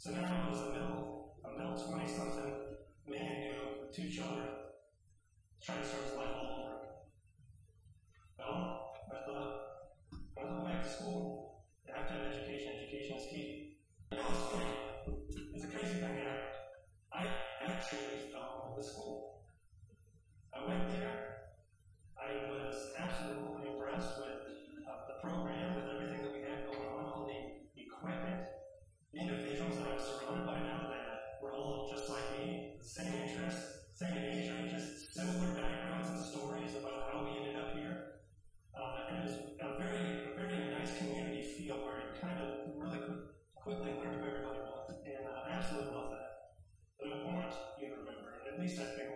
So now I was a middle, a middle 20 something man, you know, with two children, trying to start his life all over. Well, I thought, uh, I was going back to school. I have to have education. Education is key. It's a crazy thing happened. I actually fell in the school. I went there. I was absolutely impressed with least I think